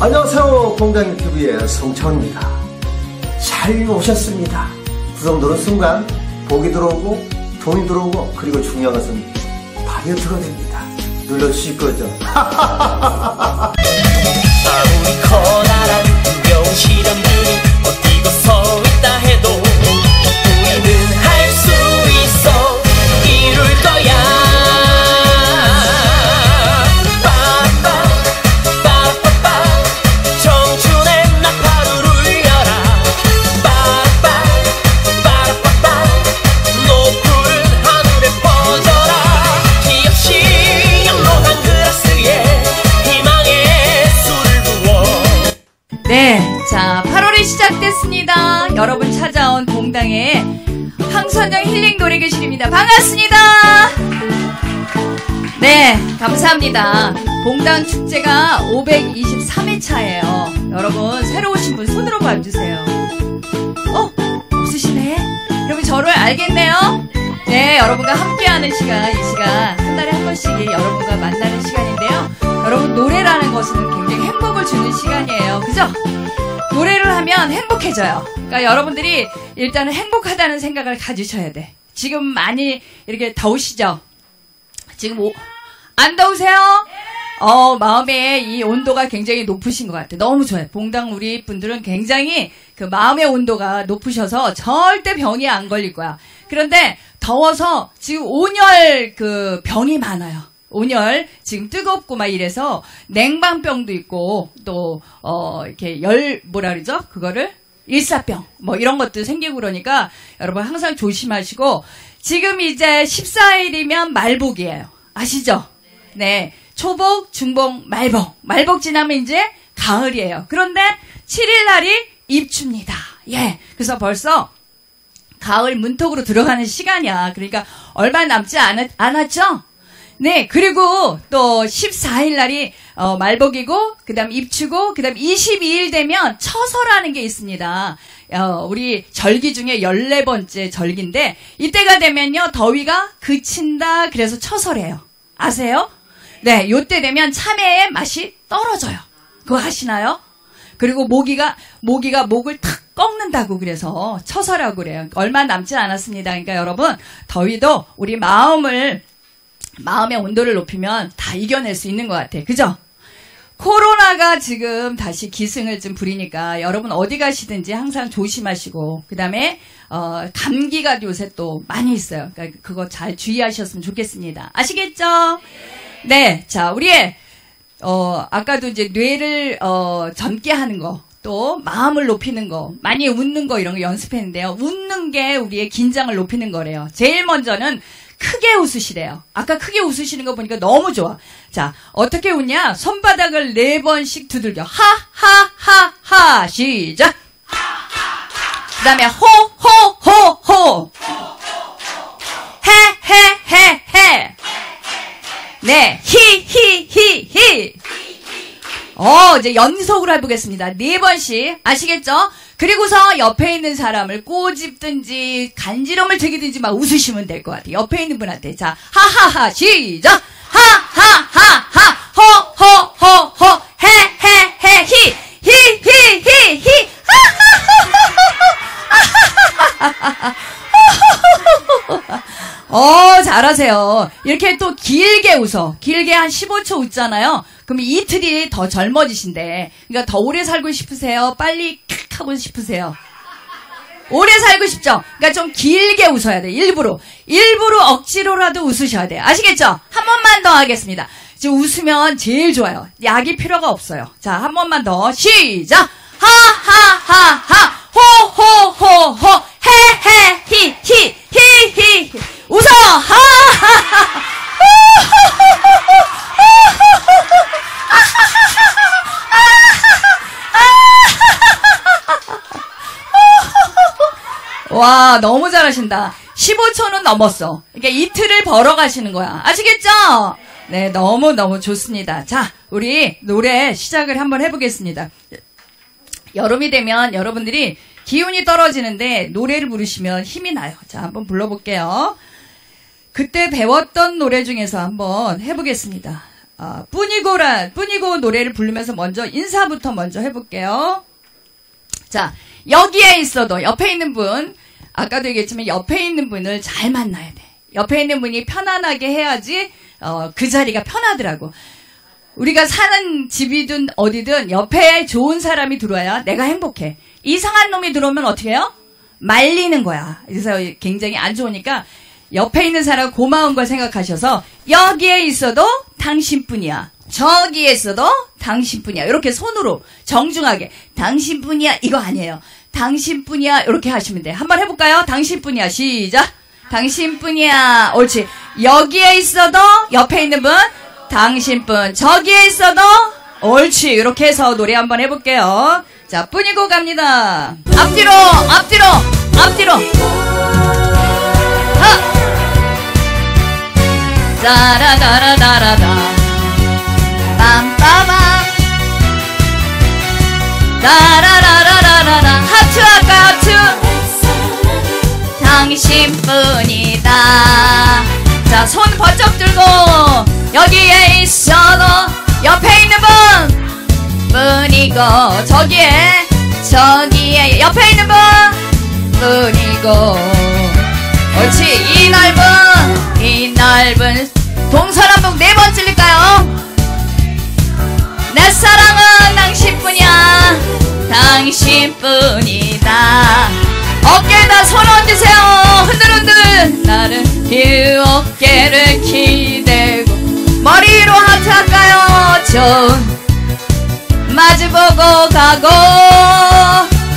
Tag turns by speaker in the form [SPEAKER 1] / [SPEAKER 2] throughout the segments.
[SPEAKER 1] 안녕하세요. 공장 유튜브의 성차원입니다. 잘 오셨습니다. 구성 누른 순간 복이 들어오고 돈이 들어오고 그리고 중요한 것은 다이어트가 됩니다. 눌러주실 거죠?
[SPEAKER 2] 반갑습니다. 네, 감사합니다. 봉당 축제가 523회차예요. 여러분, 새로 오신 분 손으로 봐주세요. 어? 없으시네? 여러분, 저를 알겠네요? 네, 여러분과 함께하는 시간, 이 시간, 한 달에 한 번씩 여러분과 만나는 시간인데요. 여러분, 노래라는 것은 굉장히 행복을 주는 시간이에요. 그죠? 노래를 하면 행복해져요. 그러니까 여러분들이 일단은 행복하다는 생각을 가지셔야 돼. 지금 많이 이렇게 더우시죠? 지금 오- 안 더우세요? 어, 마음의 이 온도가 굉장히 높으신 것 같아요. 너무 좋아요. 봉당 우리 분들은 굉장히 그 마음의 온도가 높으셔서 절대 병이 안 걸릴 거야. 그런데 더워서 지금 온열 그 병이 많아요. 온열 지금 뜨겁고 막 이래서 냉방병도 있고 또 어 이렇게 열 뭐라 그러죠? 그거를 일사병 뭐 이런 것도 생기고 그러니까 여러분 항상 조심하시고 지금 이제 14일이면 말복이에요. 아시죠? 네. 초복, 중복, 말복. 말복 지나면 이제 가을이에요. 그런데 7일 날이 입추입니다. 예. 그래서 벌써 가을 문턱으로 들어가는 시간이야. 그러니까 얼마 남지 않았, 않았죠? 네, 그리고 또 14일 날이 어, 말복이고, 그 다음 입추고, 그 다음 22일 되면 처서라는 게 있습니다. 어, 우리 절기 중에 14번째 절기인데, 이때가 되면요, 더위가 그친다, 그래서 처서래요. 아세요? 네, 요때 되면 참외의 맛이 떨어져요. 그거 아시나요? 그리고 모기가 모기가 목을 탁 꺾는다고 그래서 처서라고 그래요. 얼마 남지 않았습니다. 그러니까 여러분 더위도 우리 마음을 마음의 온도를 높이면 다 이겨낼 수 있는 것 같아요. 그죠? 코로나가 지금 다시 기승을 좀 부리니까 여러분 어디 가시든지 항상 조심하시고 그다음에 어, 감기가 요새 또 많이 있어요. 그러니까 그거 잘 주의하셨으면 좋겠습니다. 아시겠죠? 네, 자 우리의 어, 아까도 이제 뇌를, 어, 젊게 하는 거, 또 마음을 높이는 거, 많이 웃는 거 이런 거 연습했는데요. 웃는 게 우리의 긴장을 높이는 거래요. 제일 먼저는 크게 웃으시래요. 아까 크게 웃으시는 거 보니까 너무 좋아. 자, 어떻게 웃냐? 손바닥을 네 번씩 두들겨. 하, 하, 하, 하. 시작. 그 다음에 호, 호, 호, 호. 해, 해, 해, 해. 네, 히, 히, 히, 히. 어, 이제 연속으로 해보겠습니다. 네 번씩. 아시겠죠? 그리고서 옆에 있는 사람을 꼬집든지, 간지럼을 즐기든지 막 웃으시면 될 것 같아요. 옆에 있는 분한테. 자, 하하하, 시작! 하세요. 이렇게 또 길게 웃어. 길게 한 15초 웃잖아요. 그럼 이틀이 더 젊어지신대. 그러니까 더 오래 살고 싶으세요? 빨리 칵 하고 싶으세요? 오래 살고 싶죠? 그러니까 좀 길게 웃어야 돼. 일부러. 일부러 억지로라도 웃으셔야 돼. 아시겠죠? 한 번만 더 하겠습니다. 지금 웃으면 제일 좋아요. 약이 필요가 없어요. 자, 한 번만 더. 시작! 하하하하! 호호호호! 헤헤! 히! 히! 히! 히! 히. 웃어! 와, 너무 잘하신다. 15초는 넘었어. 그러니까 이틀을 벌어 가시는 거야. 아시겠죠? 네, 너무너무 좋습니다. 자, 우리 노래 시작을 한번 해보겠습니다. 여름이 되면 여러분들이 기운이 떨어지는데 노래를 부르시면 힘이 나요. 자, 한번 불러볼게요. 그때 배웠던 노래 중에서 한번 해보겠습니다. 아, 뿐이고란, 뿐이고 노래를 부르면서 먼저 인사부터 먼저 해볼게요. 자, 여기에 있어도 옆에 있는 분, 아까도 얘기했지만 옆에 있는 분을 잘 만나야 돼. 옆에 있는 분이 편안하게 해야지, 어, 그 자리가 편하더라고. 우리가 사는 집이든 어디든 옆에 좋은 사람이 들어와야 내가 행복해. 이상한 놈이 들어오면 어떻게 해요? 말리는 거야. 그래서 굉장히 안 좋으니까 옆에 있는 사람 고마운 걸 생각하셔서 여기에 있어도 당신뿐이야. 저기에 있어도 당신뿐이야. 이렇게 손으로 정중하게 당신뿐이야 이거 아니에요. 당신뿐이야 이렇게 하시면 돼. 한번 해볼까요? 당신뿐이야 시작. 당신뿐이야. 옳지. 여기에 있어도 옆에 있는 분 당신뿐. 저기에 있어도 옳지. 이렇게 해서 노래 한번 해볼게요. 자, 뿐이고 갑니다. 앞뒤로, 앞뒤로, 앞뒤로. 하! 따라다라다라다. 빰빠밤. 따라라라라라라. 하트 할까요, 하트? 당신뿐이다. 자, 손 번쩍 들고 여기에 있어도 옆에 있는 분 뿐이고 저기에 저기에 옆에 있는 분 뿐이고 옳지. 이 넓은 이 넓은 동서남북 네 번 찔릴까요? 내 사랑은 당신뿐이야. 당신뿐이다. 어깨에다 손 얹으세요. 흔들흔들. 나는 이 어깨를 기대고 머리로 하트 할까요? 좋은 마주보고 가고.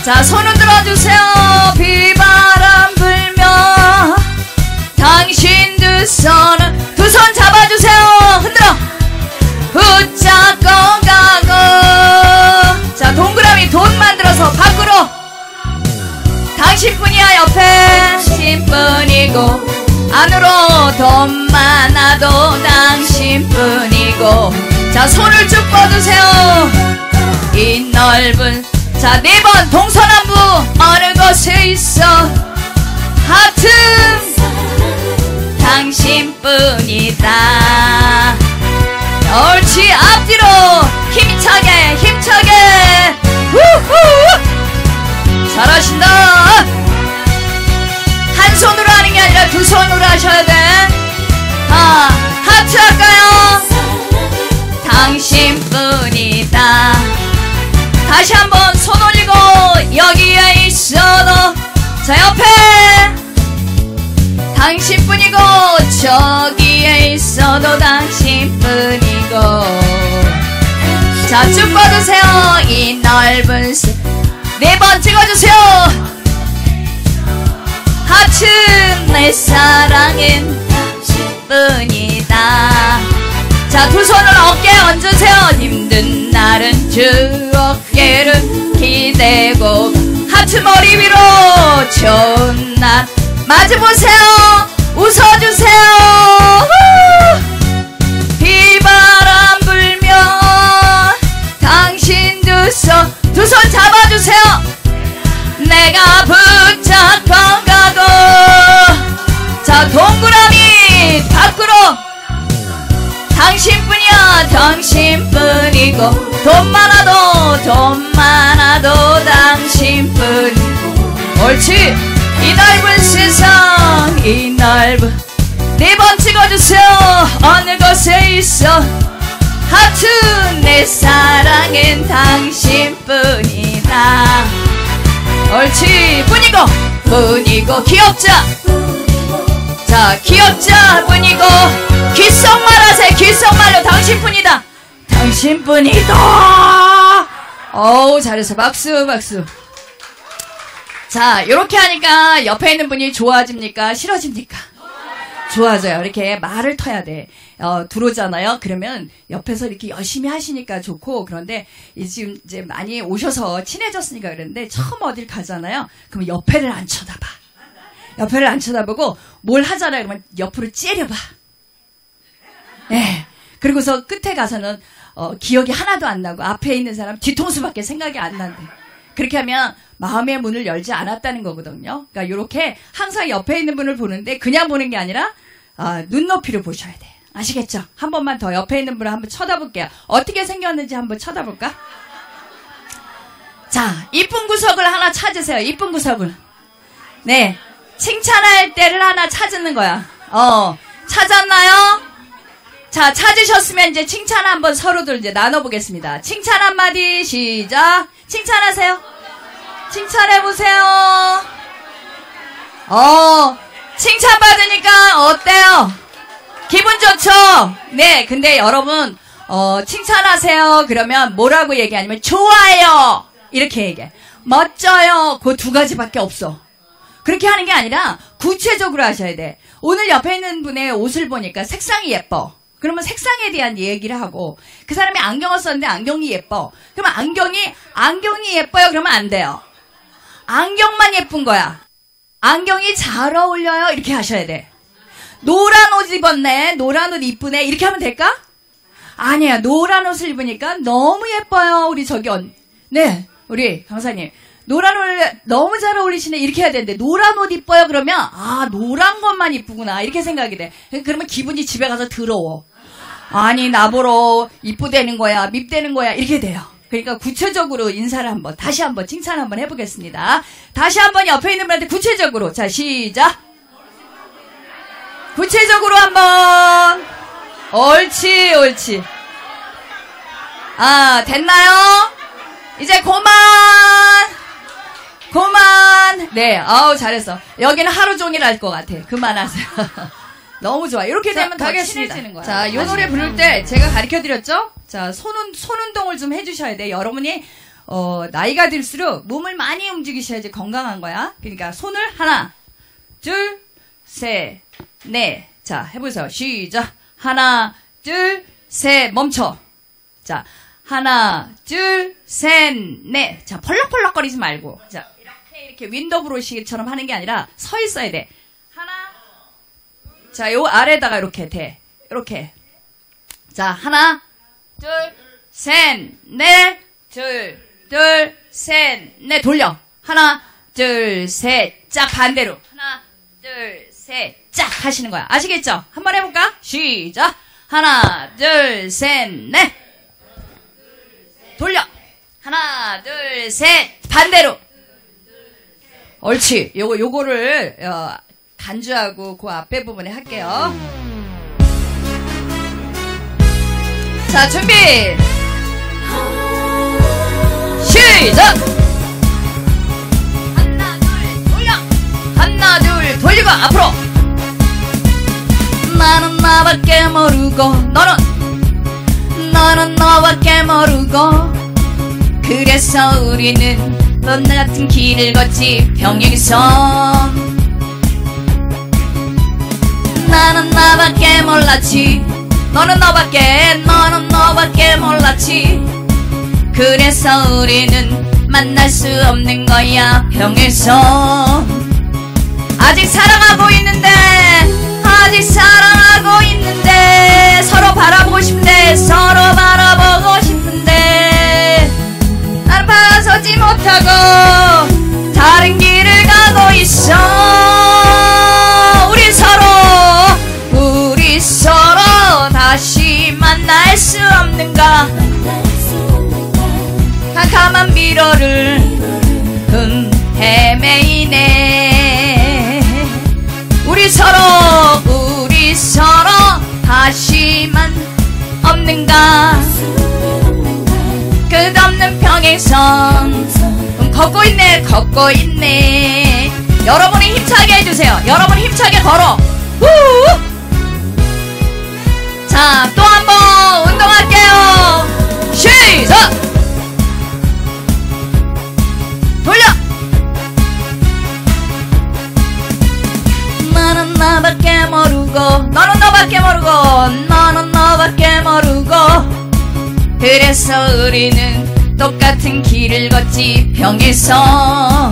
[SPEAKER 2] 자손 흔들어 주세요. 비바람 당신 두 손은 두 손 잡아주세요. 흔들어. 붙잡고 가고. 자 동그라미 돈 만들어서 밖으로. 당신뿐이야 옆에. 신뿐이고. 안으로 돈 많아도 당신뿐이고. 자 손을 쭉 뻗으세요. 이 넓은. 자 네 번 동서남북. 어느 곳에 있어 하트 당신뿐이다. 옳지 앞뒤로 힘차게 힘차게. 우후! 잘하신다. 한 손으로 하는 게 아니라 두 손으로 하셔야 돼. 아, 하트 할까요? 당신뿐이다. 다시 한번 손 올리고 여기에 있어도 자 옆에 당신뿐이고 저기에 있어도 당신뿐이고. 자 쭉 뻗으세요. 이 넓은 네 번 찍어주세요. 하트 내 사랑은 당신뿐이다. 자 두 손을 어깨에 얹으세요. 힘든 날은 주 어깨를 기대고. 하트 머리 위로 좋은 날 맞아보세요. 웃어주세요. 후! 비바람 불면 당신 두 손 두 손 잡아주세요. 내가 붙잡고 가고 자 동그라미 밖으로. 당신뿐이야 당신뿐이고 돈 많아도 돈 많아도 당신뿐이고. 옳지. 이 넓은 세상 이 넓은 네 번 찍어주세요. 어느 곳에 있어? 하트 내 사랑은 당신뿐이다. 옳지. 뿐이고 뿐이고 귀엽자. 자 귀엽자 뿐이고 귓속말 하세요 귓속말로 당신뿐이다. 당신뿐이다. 어우 잘했어. 박수 박수 자 이렇게 하니까 옆에 있는 분이 좋아집니까 싫어집니까 좋아져요. 이렇게 말을 터야 돼. 어, 들어오잖아요. 그러면 옆에서 이렇게 열심히 하시니까 좋고, 그런데 이 지금 이제 많이 오셔서 친해졌으니까 그러는데, 처음 어딜 가잖아요. 그러면 옆에를 안 쳐다봐. 옆에를 안 쳐다보고, 뭘 하잖아요. 그러면 옆으로 째려봐. 예. 그리고서 끝에 가서는, 어, 기억이 하나도 안 나고, 앞에 있는 사람 뒤통수밖에 생각이 안 난대. 그렇게 하면 마음의 문을 열지 않았다는 거거든요. 그러니까 이렇게 항상 옆에 있는 분을 보는데 그냥 보는 게 아니라 아, 눈높이를 보셔야 돼. 아시겠죠? 한 번만 더 옆에 있는 분을 한번 쳐다볼게요. 어떻게 생겼는지 한번 쳐다볼까? 자, 이쁜 구석을 하나 찾으세요. 이쁜 구석을. 네. 칭찬할 때를 하나 찾는 거야. 어, 찾았나요? 자, 찾으셨으면 이제 칭찬 한번 서로들 이제 나눠보겠습니다. 칭찬 한마디, 시작. 칭찬하세요. 칭찬해보세요. 어, 칭찬받으니까 어때요? 기분 좋죠? 네, 근데 여러분, 어, 칭찬하세요. 그러면 뭐라고 얘기하냐면, 좋아요. 이렇게 얘기해. 멋져요. 그 두 가지밖에 없어. 그렇게 하는 게 아니라 구체적으로 하셔야 돼. 오늘 옆에 있는 분의 옷을 보니까 색상이 예뻐. 그러면 색상에 대한 얘기를 하고 그 사람이 안경을 썼는데 안경이 예뻐. 그러면 안경이 안경이 예뻐요. 그러면 안 돼요. 안경만 예쁜 거야. 안경이 잘 어울려요. 이렇게 하셔야 돼. 노란 옷 입었네. 노란 옷 이쁘네. 이렇게 하면 될까? 아니야. 노란 옷을 입으니까 너무 예뻐요. 우리 저기 언. 네. 우리 강사님. 노란 옷 너무 잘 어울리시네. 이렇게 해야 되는데 노란 옷 이뻐요. 그러면 아, 노란 것만 이쁘구나. 이렇게 생각이 돼. 그러면 기분이 집에 가서 더러워. 아니, 나보러 이쁘대는 거야. 밉대는 거야. 이렇게 돼요. 그러니까 구체적으로 인사를 한번 다시 한번 칭찬 한번 해보겠습니다. 다시 한번 옆에 있는 분한테 구체적으로 자 시작. 구체적으로 한번. 옳지, 옳지. 아, 됐나요? 이제 그만! 그만! 네, 아우, 잘했어. 여기는 하루 종일 할 것 같아. 그만하세요. 너무 좋아. 이렇게
[SPEAKER 3] 자,
[SPEAKER 2] 되면 더
[SPEAKER 3] 가겠습니다.
[SPEAKER 2] 친해지는 거야.
[SPEAKER 3] 자, 요
[SPEAKER 2] 노래 부를 때 제가 가르쳐 드렸죠? 자, 손운, 손운동을 좀 해주셔야 돼. 여러분이, 어, 나이가 들수록 몸을 많이 움직이셔야지 건강한 거야. 그러니까 손을 하나, 둘, 셋, 넷. 자, 해보세요. 시작. 하나, 둘, 셋, 멈춰. 자, 하나, 둘, 셋, 넷. 자, 펄럭펄럭거리지 말고. 자, 이렇게, 이렇게 윈도우 브러시처럼 하는 게 아니라 서 있어야 돼. 하나, 자, 요 아래다가 이렇게 대. 이렇게. 자, 하나, 둘, 셋, 넷, 둘, 둘, 셋, 넷, 돌려. 하나, 둘, 셋, 짝, 반대로. 하나, 둘, 셋, 짝 하시는 거야. 아시겠죠? 한번 해볼까? 시작. 하나, 둘, 셋, 넷. 돌려. 하나, 둘, 셋, 반대로. 옳지. 요거, 요거를, 어, 간주하고 그 앞에 부분에 할게요. 자, 준비! 시작! 하나, 둘, 돌려! 하나, 둘, 돌리고 앞으로! 나는 나밖에 모르고, 너는, 너는 너밖에 모르고, 그래서 우리는 넌나 같은 길을 걷지 평행선 나는 나밖에 몰랐지 너는 너밖에 너는 너밖에 몰랐지. 그래서 우리는 만날 수 없는 거야 평행선 아직 사랑하고 있는데 아직 사랑하고 있는데 서로 바라보고 싶은데 서로 바라보고 싶은데. 난 바라서지 못하고 다른 길을 가고 있어 만날 수 없는가? 캄캄한 미로를 흠 헤매이네. 우리 서로 우리 서로 다시만 없는가? 끝없는 평행선 음, 걷고 있네 걷고 있네. 여러분이 힘차게 해주세요. 여러분 힘차게 걸어. 후! 자, 운동할게요. 시작! 돌려! 나는 나밖에 모르고, 너는 너밖에 모르고, 너는 너밖에 모르고, 그래서 우리는 똑같은 길을 걷지 평에서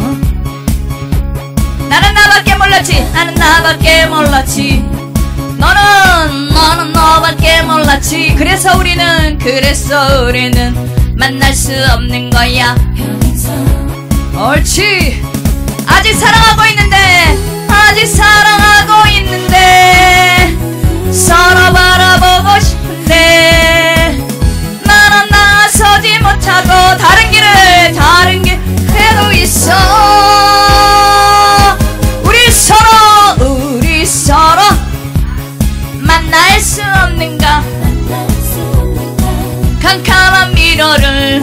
[SPEAKER 2] 나는 나밖에 몰랐지 나는 나밖에 몰랐지 너는 너는 너밖에 몰랐지. 그래서 우리는 그래서 우리는 만날 수 없는 거야. 옳지. 아직 사랑하고 있는데 아직 사랑하고 있는데 서로 바라보고 싶은데 나는 나서지 못하고 다른 길을 다른 길 그래도 있어 없는가? 캄캄한 미러를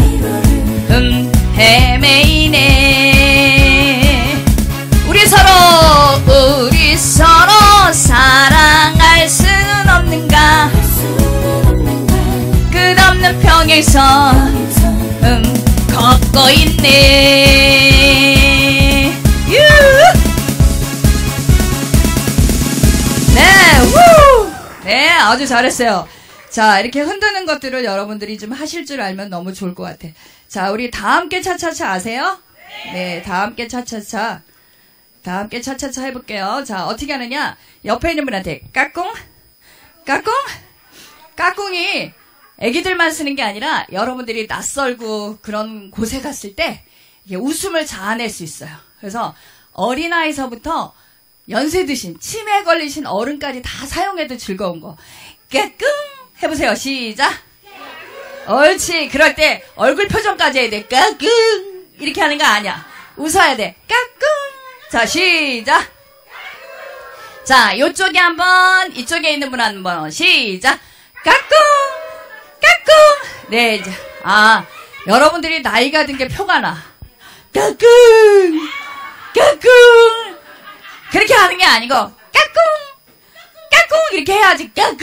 [SPEAKER 2] 음 헤매이네. 우리 서로 우리 서로 사랑할 수는 없는가? 끝없는 평에서 음 걷고 있네 아주 잘했어요. 자, 이렇게 흔드는 것들을 여러분들이 좀 하실 줄 알면 너무 좋을 것 같아. 자, 우리 다 함께 차차차 아세요? 네, 다 함께 차차차. 다 함께 차차차 해볼게요. 자, 어떻게 하느냐? 옆에 있는 분한테 까꿍? 까꿍? 까꿍이 애기들만 쓰는 게 아니라 여러분들이 낯설고 그런 곳에 갔을 때 웃음을 자아낼 수 있어요. 그래서 어린아이서부터 연세 드신, 치매 걸리신 어른까지 다 사용해도 즐거운 거. 까꿍! 해보세요. 시작! 옳지. 그럴 때 얼굴 표정까지 해야 돼. 까꿍! 이렇게 하는 거 아니야. 웃어야 돼. 까꿍! 자, 시작! 자, 요쪽에 한 번, 이쪽에 있는 분 한 번, 시작! 까꿍! 까꿍! 네, 이제, 아, 여러분들이 나이가 든 게 표가 나. 까꿍! 까꿍! 그렇게 하는 게 아니고, 까꿍! 이렇게 해야지, 까꿍!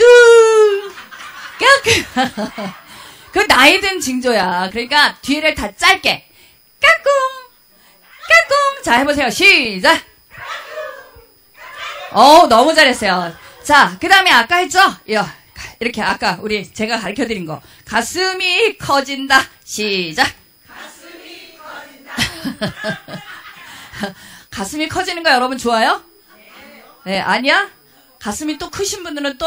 [SPEAKER 2] 까꿍! 그 나이 든 징조야. 그러니까 뒤를 다 짧게, 까꿍! 까꿍! 자, 해보세요. 시작! 어 너무 잘했어요. 자, 그 다음에 아까 했죠? 야, 이렇게 아까 우리 제가 가르쳐 드린 거. 가슴이 커진다. 시작! 가슴이 커지는 거 여러분 좋아요? 네, 아니야? 가슴이 또 크신 분들은 또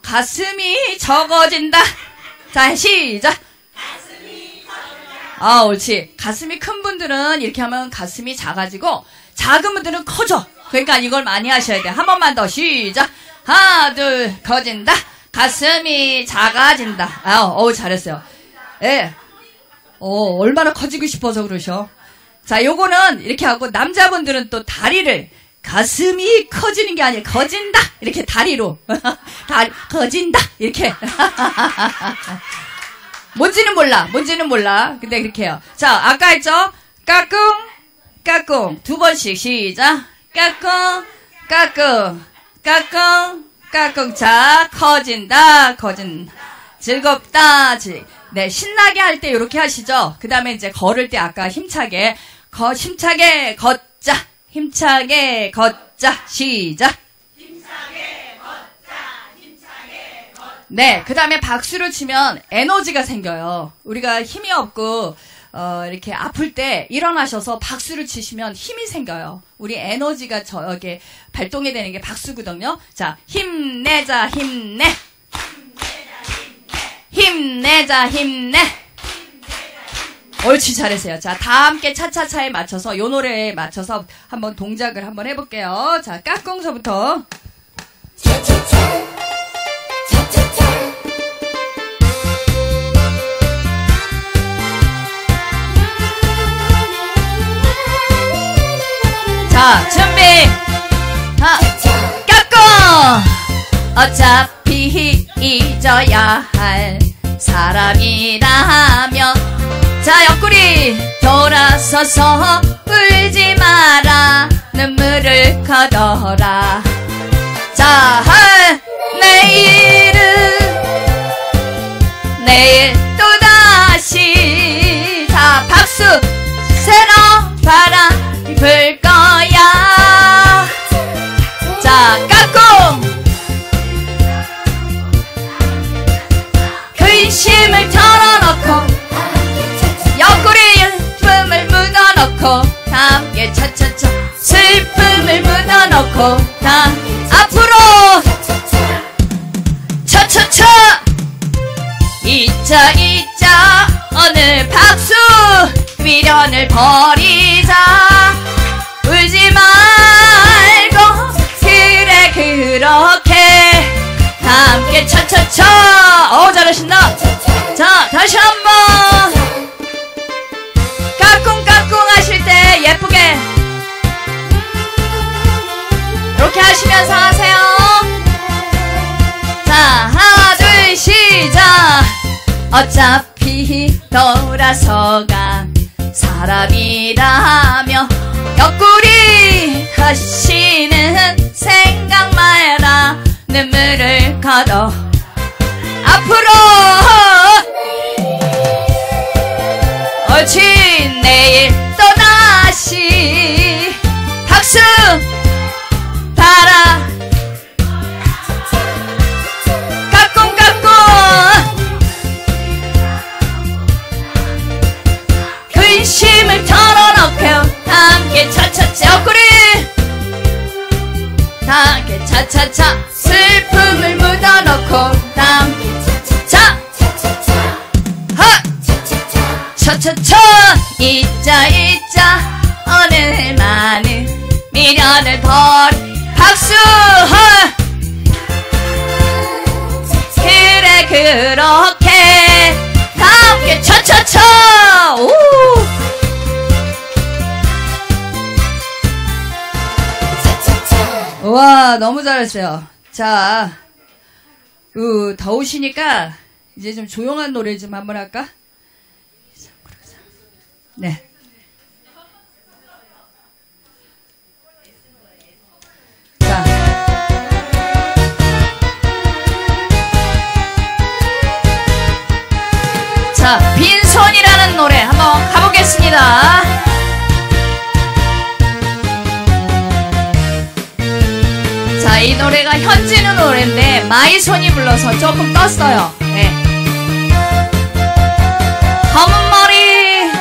[SPEAKER 2] 가슴이 적어진다. 자, 시작. 아, 옳지. 가슴이 큰 분들은 이렇게 하면 가슴이 작아지고 작은 분들은 커져. 그러니까 이걸 많이 하셔야 돼. 한 번만 더 시작. 하나, 둘, 커진다. 가슴이 작아진다. 아, 어우 잘했어요. 예. 어, 얼마나 커지고 싶어서 그러셔. 자, 요거는 이렇게 하고 남자분들은 또 다리를 가슴이 커지는 게 아니라 커진다. 이렇게 다리로. 다리 커진다. 이렇게. 뭔지는 몰라. 뭔지는 몰라. 근데 그렇게 해요. 자 아까 했죠? 까꿍 까꿍. 두 번씩. 시작. 까꿍 까꿍. 까꿍 까꿍. 자 커진다. 커진. 즐겁다. 지- 네 신나게 할 때 이렇게 하시죠. 그 다음에 이제 걸을 때 아까 힘차게 거 힘차게 걷자 힘차게 걷자 시작 네, 그 다음에 박수를 치면 에너지가 생겨요. 우리가 힘이 없고, 어, 이렇게 아플 때 일어나셔서 박수를 치시면 힘이 생겨요. 우리 에너지가 저게 발동이 되는 게 박수거든요. 자, 힘내자, 힘내. 힘내자, 힘내. 옳지, 잘했어요. 자, 다 함께 차차차에 맞춰서, 요 노래에 맞춰서 한번 동작을 한번 해볼게요. 자, 깍꿍서부터. 자, 준비! 하, 깎고! 어차피 잊어야 할 사람이라면 자, 옆구리 돌아서서 울지 마라. 눈물을 거둬라. 자, 할 내일은 내일 또다시. 자 박수! 새로 바람 불 거야 묻어놓고 다 함께 차차차. 슬픔을 묻어놓고 다 앞으로. 차차차. 잊자 잊자. 오늘 박수. 미련을 버리자. 울지 말고 그래 그렇게. 다 함께 차차차. 어, 잘하신다. 자, 다시 한 번. 하시면서 하세요. 자, 하나, 둘, 시작. 어차피 돌아서간 사람이라며 옆구리 하시는 생각 마라 눈물을 걸어 앞으로 옳지 내일 또 다시 박수 달아. 까꿍까꿍 근심을 털어놓고 함께 차차차 옆구리. 함께 차차차 슬픔을 묻어놓고 함께 차차차. 하! 차차차. 잊자 잊자. 오늘 많은 미련을 버리 박수 하 그래 그렇게. 다 함께 차차차 오와 너무 잘했어요. 자 그, 더우시니까 이제 좀 조용한 노래 좀 한번 할까? 네. 빈손이라는 노래 한번 가보겠습니다. 자, 이 노래가 현진우 노래인데 마이손이 불러서 조금 떴어요. 네. 검은 머리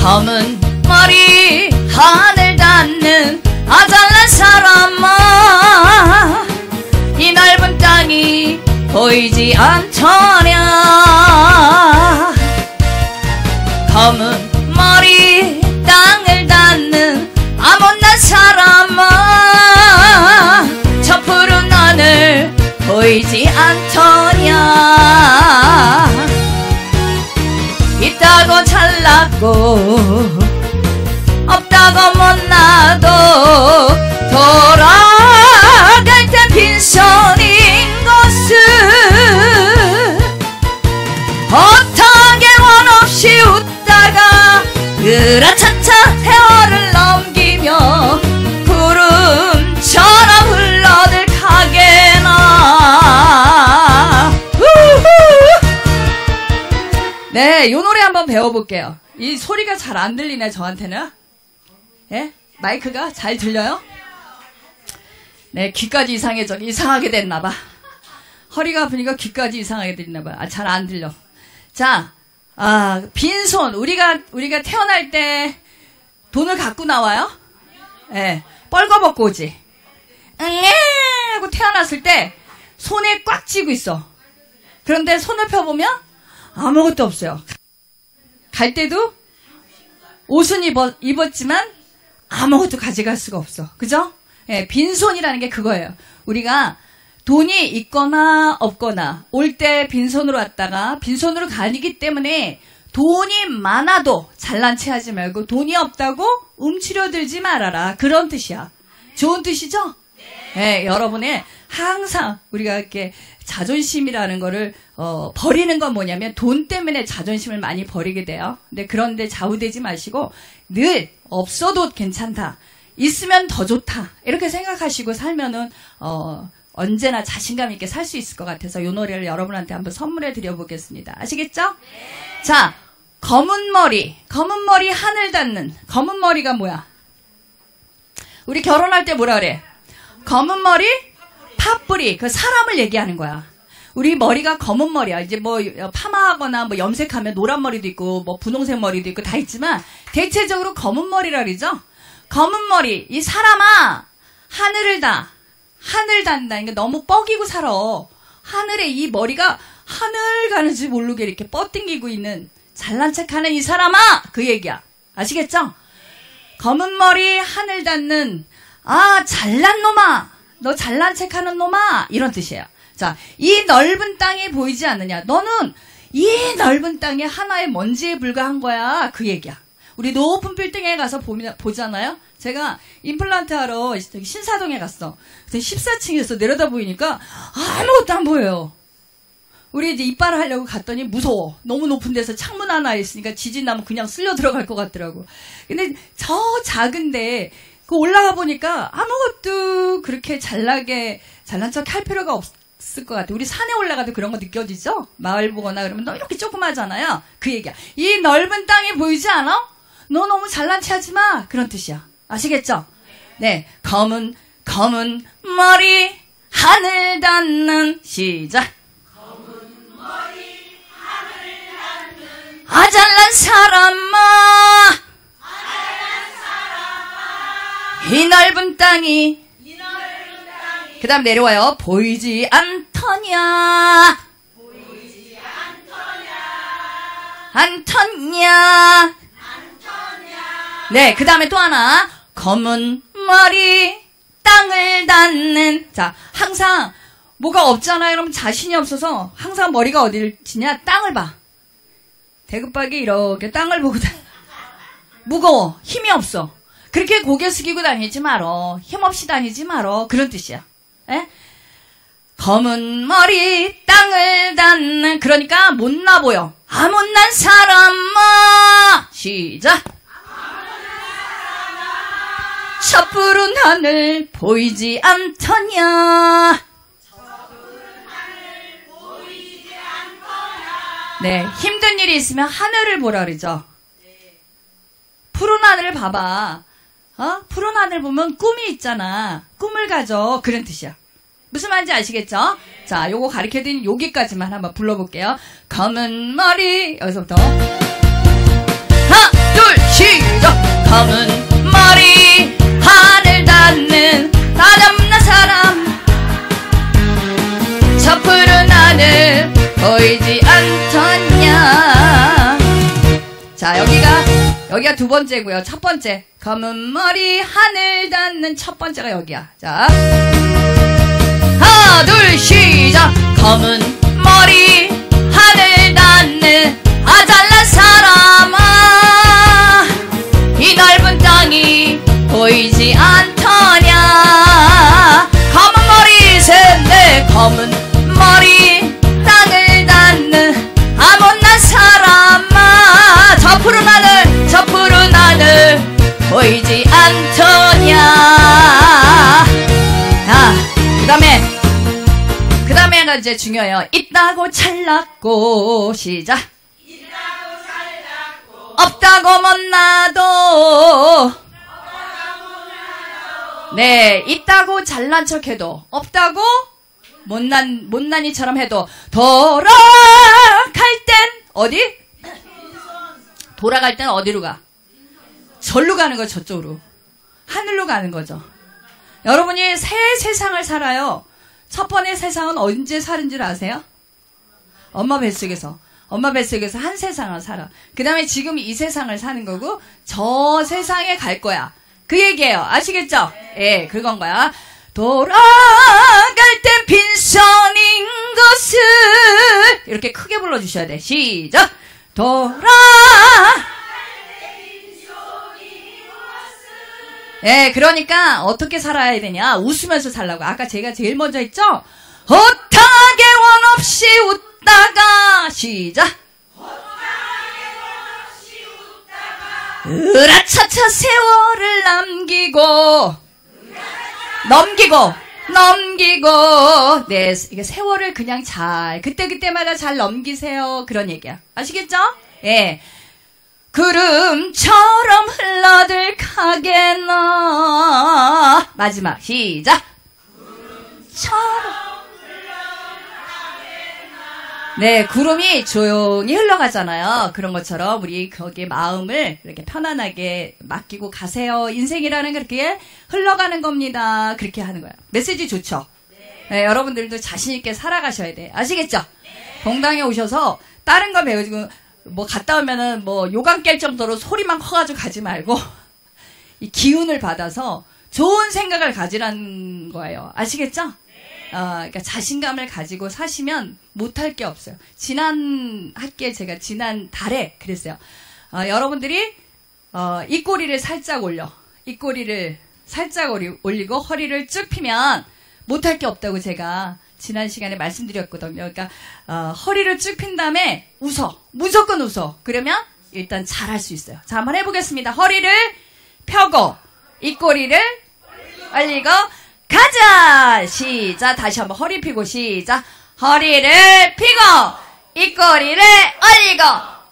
[SPEAKER 2] 검은 머리 하늘 닿는 아잘난 사람아 보이지 않더냐. 검은 머리 땅을 닿는 아못난 사람아. 저 푸른 하늘 보이지 않더냐. 있다고 잘났고 없다고 못나도 네, 요 노래 한번 배워볼게요. 이 소리가 잘 안 들리네, 저한테는. 예? 마이크가 잘 들려요? 네, 귀까지 이상해져, 이상하게 됐나봐. 허리가 아프니까 귀까지 이상하게 됐나봐. 아, 잘 안 들려. 자, 아, 빈손. 우리가, 우리가 태어날 때 돈을 갖고 나와요? 예, 뻘거벗고 오지. 응애! 하고 태어났을 때 손에 꽉 쥐고 있어. 그런데 손을 펴보면 아무것도 없어요. 갈 때도 옷은 입었, 입었지만 아무것도 가져갈 수가 없어. 그죠? 예, 빈손이라는 게 그거예요. 우리가 돈이 있거나 없거나 올 때 빈손으로 왔다가 빈손으로 가기 때문에 돈이 많아도 잘난 체 하지 말고 돈이 없다고 움츠려 들지 말아라. 그런 뜻이야. 좋은 뜻이죠? 예, 여러분의 항상 우리가 이렇게 자존심이라는 거를 어, 버리는 건 뭐냐면 돈 때문에 자존심을 많이 버리게 돼요. 근데 그런데 좌우되지 마시고 늘 없어도 괜찮다. 있으면 더 좋다. 이렇게 생각하시고 살면은 어, 언제나 자신감 있게 살 수 있을 것 같아서 이 노래를 여러분한테 한번 선물해 드려 보겠습니다. 아시겠죠? 자, 검은 머리, 검은 머리 하늘 닿는 검은 머리가 뭐야? 우리 결혼할 때 뭐라 그래? 검은 머리, 팥뿌리. 그 사람을 얘기하는 거야. 우리 머리가 검은 머리야. 이제 뭐 파마하거나 뭐 염색하면 노란 머리도 있고 뭐 분홍색 머리도 있고 다 있지만 대체적으로 검은 머리라 그러죠. 검은 머리. 이 사람아 하늘을 다 하늘 단다. 그러니까 너무 뻐기고 살아. 하늘에 이 머리가 하늘 가는지 모르게 이렇게 뻗ting기고 있는 잘난 척하는 이 사람아 그 얘기야. 아시겠죠? 검은 머리 하늘 닿는 아 잘난 놈아 너 잘난 척하는 놈아 이런 뜻이에요. 자, 이 넓은 땅이 보이지 않느냐? 너는 이 넓은 땅에 하나의 먼지에 불과한 거야. 그 얘기야. 우리 높은 빌딩에 가서 보잖아요. 제가 임플란트 하러 신사동에 갔어. 그래서 14층에서 내려다 보이니까 아무것도 안 보여요. 우리 이제 이빨을 하려고 갔더니 무서워. 너무 높은 데서 창문 하나 있으니까 지진 나면 그냥 쓸려 들어갈 것 같더라고. 근데 저 작은데 그 올라가 보니까 아무것도 그렇게 잘나게 잘난 척 할 필요가 없을 것 같아. 우리 산에 올라가도 그런 거 느껴지죠? 마을 보거나 그러면 너 이렇게 조그마잖아요. 그 얘기야. 이 넓은 땅이 보이지 않아? 너 너무 잘난 체 하지 마. 그런 뜻이야. 아시겠죠? 네. 검은 검은 머리 하늘 닿는 시작. 아 잘난 사람아 이 넓은 땅이. 그 다음 내려와요. 보이지 않더냐. 않더냐. 네 그 다음에 또 하나. 검은 머리 땅을 닿는. 자 항상 뭐가 없잖아요. 그럼 자신이 없어서 항상 머리가 어디를 치냐? 땅을 봐. 대급박이 이렇게 땅을 보고 다 무거워. 힘이 없어 그렇게 고개 숙이고 다니지 말어. 힘없이 다니지 말어. 그런 뜻이야. 에? 검은 머리 땅을 닿는 그러니까 못나 보여. 아 못난 사람아. 시작. 섣부른 하늘 보이지 않더냐. 네, 힘든 일이 있으면 하늘을 보라 그러죠. 푸른 하늘을 봐봐. 어? 푸른 하늘 보면 꿈이 있잖아. 꿈을 가져. 그런 뜻이야. 무슨 말인지 아시겠죠? 자, 요거 가르쳐 드린 여기까지만 한번 불러볼게요. 검은 머리 여기서부터 하나, 둘, 시작! 검은 머리 하늘 닿는 다잡는 사람 저 푸른 하늘 보이지 않더냐 자 여기가 여기가 두 번째고요. 첫 번째. 검은 머리 하늘 닿는 첫 번째가 여기야. 자. 하나 둘 시작. 검은 머리 하늘 닿는 아잘난 사람아. 이 넓은 땅이 보이지 않더냐. 검은 머리 셋넷. 검은 머리 저 푸른 하늘 보이지 않더냐. 아그 다음에 그 다음에가 이제 중요해요. 있다고 잘났고 시작. 없다고 못나도 네 있다고 잘난 척 해도 없다고 못난 못난이처럼 해도 돌아갈 땐 어디 돌아갈 땐 어디로 가 절로 가는 거 저쪽으로 하늘로 가는 거죠 여러분이 새 세상을 살아요 첫 번의 세상은 언제 사는 줄 아세요? 엄마 뱃속에서 엄마 뱃속에서 한 세상을 살아. 그 다음에 지금 이 세상을 사는 거고, 저 세상에 갈 거야. 그 얘기예요. 아시겠죠? 예, 그건 거야. 돌아갈 땐 빈손인 것을, 이렇게 크게 불러주셔야 돼. 시작! 돌아, 예, 그러니까 어떻게 살아야 되냐? 웃으면서 살라고. 아까 제가 제일 먼저 했죠? 허탕하게 원 없이 웃다가 시작. 으라차차 세월을 남기고 넘기고 넘기고 네 이게 세월을 그냥 잘 그때 그때마다 잘 넘기세요. 그런 얘기야. 아시겠죠? 예. 구름처럼 흘러들 가게나. 마지막 시작. 처럼 네, 구름이 조용히 흘러가잖아요. 그런 것처럼 우리 거기에 마음을 이렇게 편안하게 맡기고 가세요. 인생이라는 게 그렇게 흘러가는 겁니다. 그렇게 하는 거예요. 메시지 좋죠? 네, 여러분들도 자신있게 살아가셔야 돼. 아시겠죠? 동당에 오셔서 다른 거 배우고 뭐 갔다 오면은 뭐 요강 깰 정도로 소리만 커가지고 가지 말고 이 기운을 받아서 좋은 생각을 가지라는 거예요. 아시겠죠? 어, 그러니까 자신감을 가지고 사시면 못할 게 없어요. 지난 학기에 제가 지난 달에 그랬어요. 어, 여러분들이 어, 입꼬리를 살짝 올려. 입꼬리를 살짝 올리- 올리고 허리를 쭉 피면 못할 게 없다고 제가 지난 시간에 말씀드렸거든요. 그러니까 어, 허리를 쭉 핀 다음에 웃어. 무조건 웃어. 그러면 일단 잘할 수 있어요. 자, 한번 해보겠습니다. 허리를 펴고 입꼬리를 올리고 가자. 시작. 다시 한번 허리 펴고 시작. 허리를 펴고 입꼬리를 올리고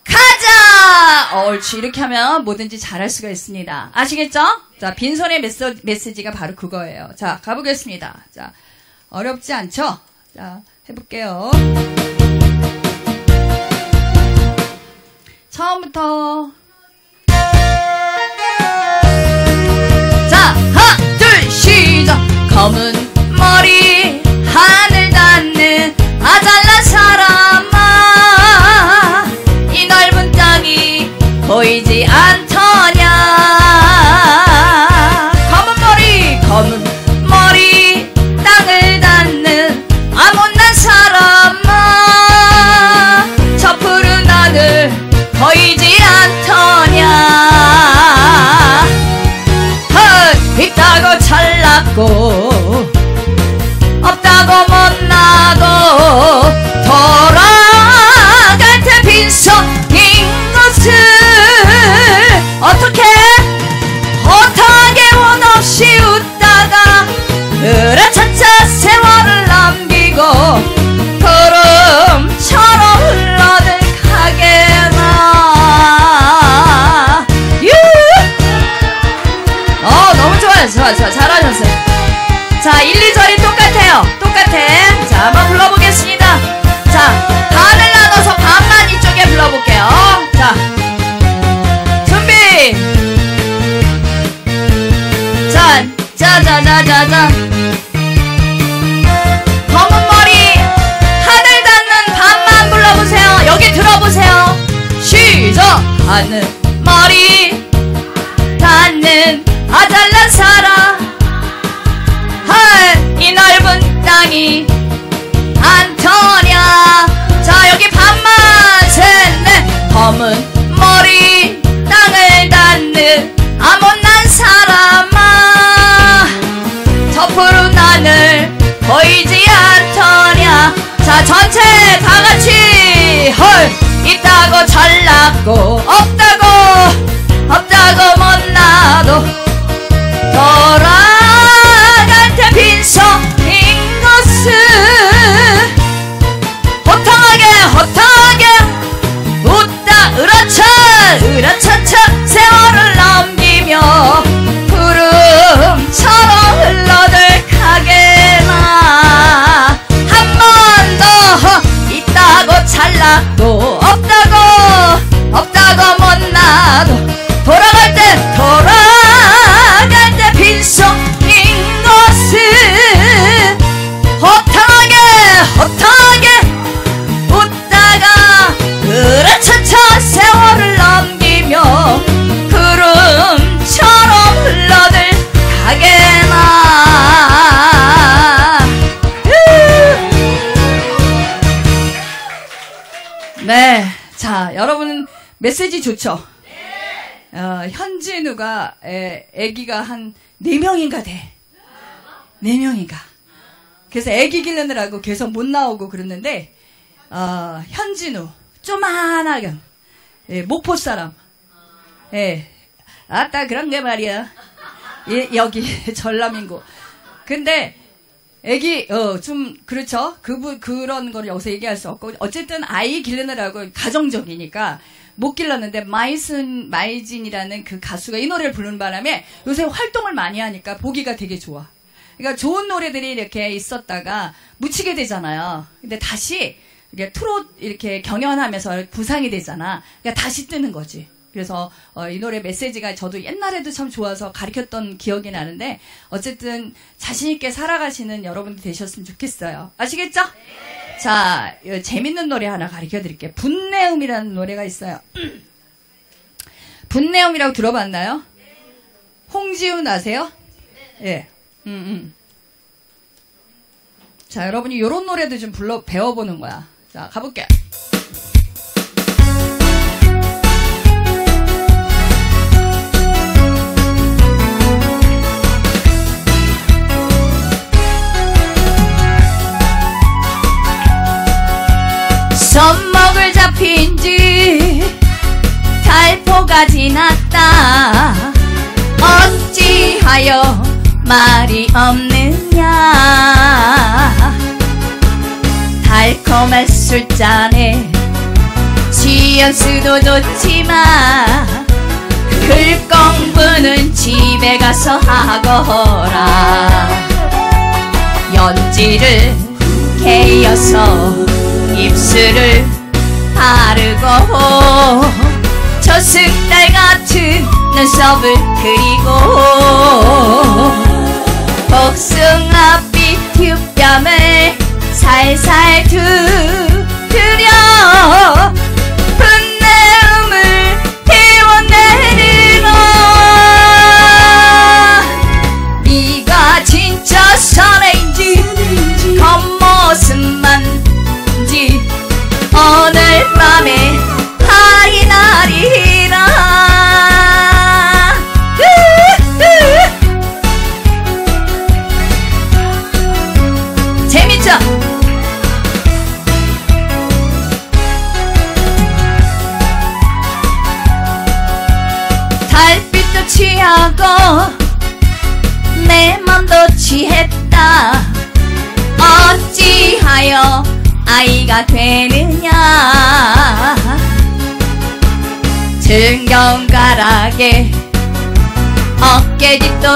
[SPEAKER 2] 가자. 옳지. 이렇게 하면 뭐든지 잘할 수가 있습니다. 아시겠죠? 자, 빈손의 메시, 메시지가 바로 그거예요. 자, 가보겠습니다. 자, 어렵지 않죠? 자, 해볼게요. 처음부터 검은 머리, 하늘 닿는 아잘난 사람아. 이 넓은 땅이 보이지 않더냐. 검은 머리, 검은 헐, 있다고 잘났고 없다고 못나고 돌아갈 때 빈손 좋아, 좋아. 잘하셨어요. 자, 1, 2절이 똑같아요. 똑같아. 자, 한번 불러보겠습니다. 자, 반을 나눠서 반만 이쪽에 불러볼게요. 자, 준비! 자, 자, 자, 자, 자, 자. 검은 머리, 하늘 닿는 반만 불러보세요. 여기 들어보세요. 시작! 하늘 머리, 닿는 아잘 넓은 땅이 안 터냐 자 여기 반만. 셋넷. 검은 머리 땅을 닿는 아 못난 사람아. 저 푸른 하늘 보이지 않더냐. 자 전체 다 같이 헐. 있다고 잘났고 없다고 없다고 못나도 으라차차 메시지 좋죠? 어, 현진우가 애, 애기가 한 네명인가 돼. 네명인가 그래서 애기 기르느라고 계속 못 나오고 그랬는데 어, 현진우 쪼만하게 예, 목포 사람 예. 아따 그런 게 말이야 예, 여기 전남인고 근데 애기 어 좀 그렇죠 그분 그런 거를 여기서 얘기할 수 없고 어쨌든 아이 기르느라고 가정적이니까 못 길렀는데 마이슨 마이진이라는 그 가수가 이 노래를 부르는 바람에 요새 활동을 많이 하니까 보기가 되게 좋아. 그러니까 좋은 노래들이 이렇게 있었다가 묻히게 되잖아요. 근데 다시 이게 트롯 이렇게 경연하면서 부상이 되잖아. 그러니까 다시 뜨는 거지. 그래서 어, 이 노래 메시지가 저도 옛날에도 참 좋아서 가르쳤던 기억이 나는데 어쨌든 자신 있게 살아가시는 여러분들 되셨으면 좋겠어요. 아시겠죠? 자, 이 재밌는 노래 하나 가르쳐 드릴게요. 분내음이라는 노래가 있어요. 분내음이라고 들어봤나요? 홍지훈 아세요? 예. 음, 음. 자, 여러분이 요런 노래도 좀 불러 배워보는 거야. 자, 가볼게요. 포가 지났다. 어찌하여 말이 없느냐? 달콤한 술잔에 취한 수도 좋지만 글 공부는 집에 가서 하거라. 연지를 개어서 입술을 바르고 저승달 같은 눈썹을 그리고 복숭아빛 뒷뺨을 살살 두드려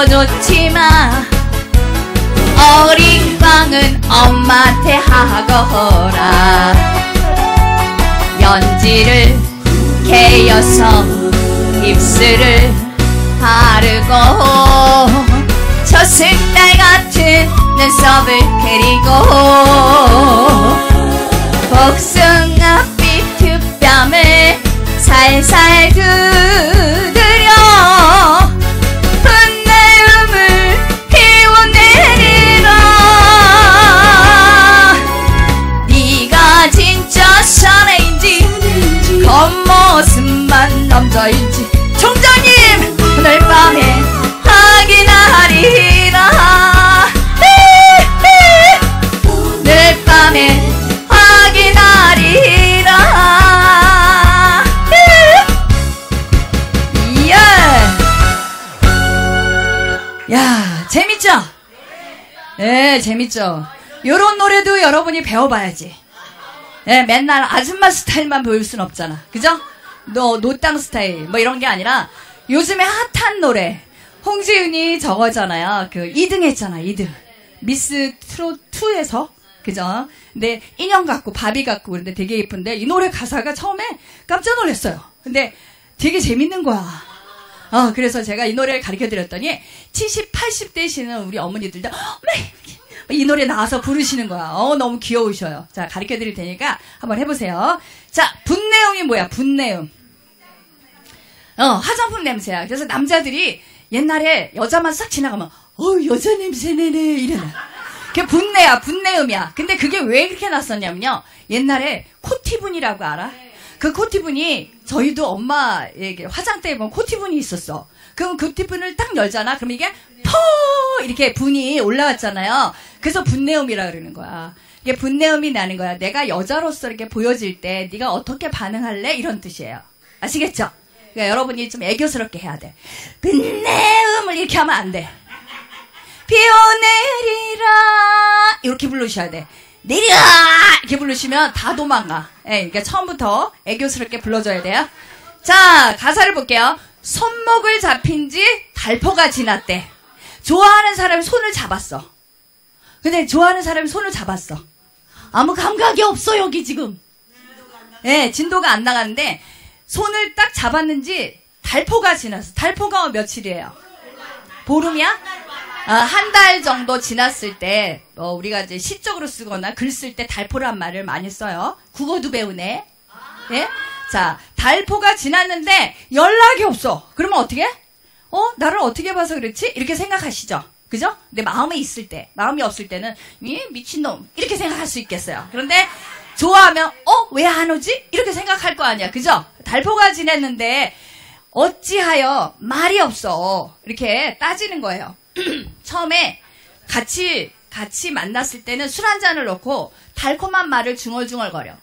[SPEAKER 2] 좋지만 어린 광은 엄마한테 하거라 연지를 개어서 입술을 바르고 저승달 같은 눈썹을 그리고 복숭아빛 뒷뺨을 살살 두 남자인지 총장님 오늘 밤에 확인하리라 오늘 밤에 확인하리라 예. 야 재밌죠? 예 재밌죠? 요런 노래도 여러분이 배워봐야지 예, 맨날 아줌마 스타일만 배울 순 없잖아. 그죠? 너, 노땅 스타일, 뭐 이런 게 아니라, 요즘에 핫한 노래. 홍지윤이 저거잖아요. 그 2등 했잖아, 2등. 미스 트롯2에서. 그죠? 근데 인형 같고, 바비 같고, 그런데 되게 예쁜데, 이 노래 가사가 처음에 깜짝 놀랐어요. 근데 되게 재밌는 거야. 어, 그래서 제가 이 노래를 가르쳐 드렸더니, 70, 80대시는 우리 어머니들도, 어머니! 이 노래 나와서 부르시는 거야. 어, 너무 귀여우셔요. 자, 가르쳐 드릴 테니까 한번 해보세요. 자, 분내음이 뭐야, 분내음. 어, 화장품 냄새야. 그래서 남자들이 옛날에 여자만 싹 지나가면, 어, 여자 냄새 내네, 이러나. 그게 분내야, 분내음이야. 근데 그게 왜 그렇게 났었냐면요. 옛날에 코티분이라고 알아? 그 코티분이 저희도 엄마에게 화장대에 보면 코티분이 있었어. 그럼 그 코티분을 딱 열잖아. 그럼 이게 퍼 이렇게 분이 올라왔잖아요. 그래서 분내음이라 그러는 거야. 이게 분내음이 나는 거야. 내가 여자로서 이렇게 보여질 때 네가 어떻게 반응할래? 이런 뜻이에요. 아시겠죠? 그러니까 여러분이 좀 애교스럽게 해야 돼. 분내음을 이렇게 하면 안 돼. 비 오 내리라 이렇게 부르셔야 돼. 내려 이렇게 부르시면 다 도망가. 예, 그러니까 처음부터 애교스럽게 불러줘야 돼요. 자 가사를 볼게요. 손목을 잡힌 지 달포가 지났대. 좋아하는 사람이 손을 잡았어. 근데 좋아하는 사람이 손을 잡았어. 아무 감각이 없어 여기 지금. 예, 진도가 안 나가는데 손을 딱 잡았는지 달포가 지났어. 달포가 며칠이에요? 보름이야? 아, 한 달 정도 지났을 때, 어, 우리가 이제 시적으로 쓰거나 글 쓸 때 달포란 말을 많이 써요. 국어도 배우네. 예? 자, 달포가 지났는데 연락이 없어. 그러면 어떻게? 어, 나를 어떻게 봐서 그렇지? 이렇게 생각하시죠? 그죠? 근데 마음에 있을 때, 마음이 없을 때는, 이 미친놈. 이렇게 생각할 수 있겠어요. 그런데, 좋아하면, 어? 왜 안 오지? 이렇게 생각할 거 아니야. 그죠? 달포가 지냈는데, 어찌하여 말이 없어. 이렇게 따지는 거예요. 처음에, 같이, 같이 만났을 때는 술 한 잔을 넣고, 달콤한 말을 중얼중얼거려.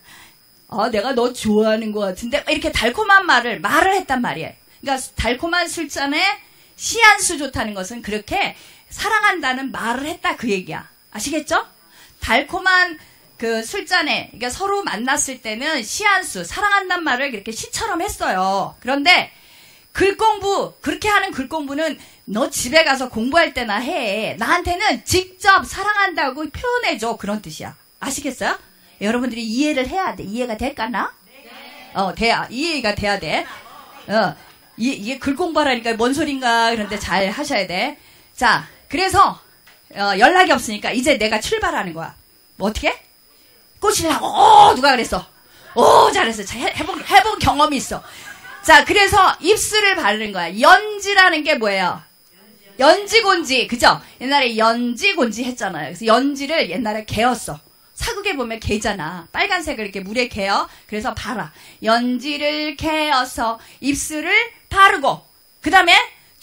[SPEAKER 2] 아, 내가 너 좋아하는 것 같은데? 이렇게 달콤한 말을, 말을 했단 말이에요. 그러니까 달콤한 술잔에 시안수 좋다는 것은 그렇게 사랑한다는 말을 했다 그 얘기야. 아시겠죠? 달콤한 그 술잔에, 그러니까 서로 만났을 때는 시안수, 사랑한다는 말을 그렇게 시처럼 했어요. 그런데 글 공부, 그렇게 하는 글 공부는 너 집에 가서 공부할 때나 해. 나한테는 직접 사랑한다고 표현해줘. 그런 뜻이야. 아시겠어요? 여러분들이 이해를 해야 돼. 이해가 될까나? 어, 돼야. 이해가 돼야 돼. 어, 이, 이게 글 공부하라니까 뭔 소린가. 그런데 잘 하셔야 돼. 자, 그래서, 어, 연락이 없으니까 이제 내가 출발하는 거야. 뭐 어떻게? 꼬시려고. 오, 누가 그랬어? 오, 잘했어. 자, 해- 해본, 해본 경험이 있어. 자, 그래서 입술을 바르는 거야. 연지라는 게 뭐예요? 연지곤지, 그죠? 옛날에 연지곤지 했잖아요. 그래서 연지를 옛날에 개었어. 사극에 보면 개잖아. 빨간색을 이렇게 물에 개어. 그래서 바라. 연지를 개어서 입술을 바르고. 그 다음에